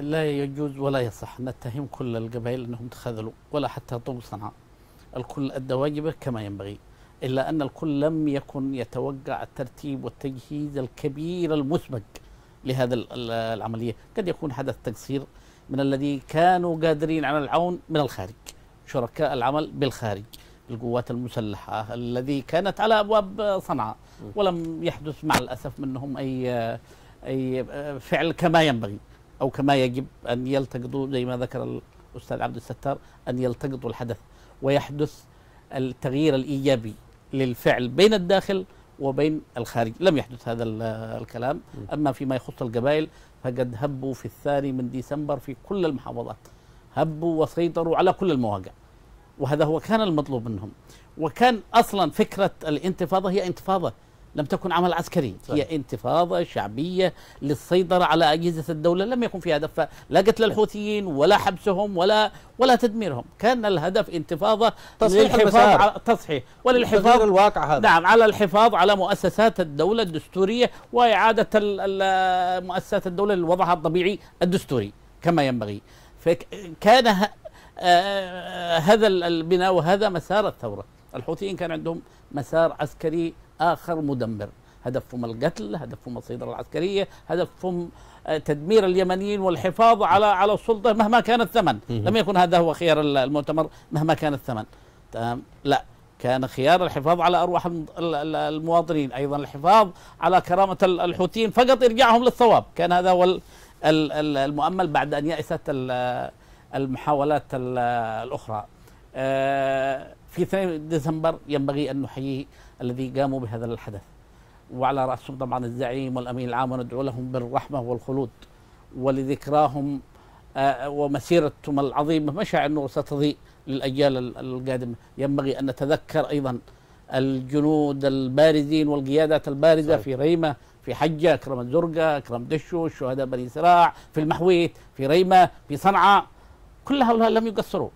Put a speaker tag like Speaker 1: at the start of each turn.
Speaker 1: لا يجوز ولا يصح. نتهم كل القبائل أنهم تخاذلوا ولا حتى طب صنعاء. الكل أدى واجبه كما ينبغي إلا أن الكل لم يكن يتوقع الترتيب والتجهيز الكبير المسبق لهذا ال- ال- العملية. قد يكون حدث تقصير من الذي كانوا قادرين على العون من الخارج. شركاء العمل بالخارج القوات المسلحة الذي كانت على أبواب صنعاء. ولم يحدث مع الأسف منهم أي أي فعل كما ينبغي. أو كما يجب أن يلتقطوا زي ما ذكر الأستاذ عبد الستار أن يلتقطوا الحدث ويحدث التغيير الإيجابي للفعل بين الداخل وبين الخارج. لم يحدث هذا ال- الكلام. أما فيما يخص القبائل فقد هبوا في الثاني من ديسمبر في كل المحافظات. هبوا وسيطروا على كل المواقع. وهذا هو كان المطلوب منهم. وكان أصلا فكرة الانتفاضة هي انتفاضة. لم تكن عمل عسكري.
Speaker 2: صحيح.
Speaker 1: هي انتفاضة شعبية للسيطرة على أجهزة الدولة. لم يكن في هدف لا قتل الحوثيين ولا حبسهم ولا ولا تدميرهم. كان الهدف انتفاضة
Speaker 2: تصحيح
Speaker 1: للحفاظ. على تصحيح. وللحفاظ
Speaker 2: الواقع هذا.
Speaker 1: نعم على الحفاظ على مؤسسات الدولة الدستورية وإعادة مؤسسات الدولة لوضعها الطبيعي الدستوري كما ينبغي. فكان آه، هذا ال- البناء وهذا مسار الثورة. الحوثيين كان عندهم مسار عسكري آخر مدمر. هدفهم القتل هدفهم السيطرة العسكرية هدفهم آه، تدمير اليمنيين والحفاظ على على السلطة مهما كان الثمن. لم يكن هذا هو خيار ال- المؤتمر مهما كان الثمن. تمام؟ لا. كان خيار الحفاظ على ال- المواطنين أيضا الحفاظ على كرامة ال- الحوثيين. فقط إرجاعهم للصواب كان هذا هو ال- ال- ال- المؤمل بعد أن يأست ال- المحاولات ال- الأخرى. آه، في 2 ديسمبر ينبغي أن نحيي الذي قاموا بهذا الحدث. وعلى رأسهم طبعا الزعيم والأمين العام وندعو لهم بالرحمة والخلود ولذكراهم آه، ومسيرتهم العظيمة مشاعر النور ستضيء للأجيال ال- القادمة. ينبغي أن نتذكر أيضا الجنود البارزين والقيادات البارزه
Speaker 2: صحيح.
Speaker 1: في ريمه في حجة اكرم الزرقاء اكرم دشو شهداء بني سراع في المحويت في ريمه في صنعاء. كل هؤلاء لم يقصروا.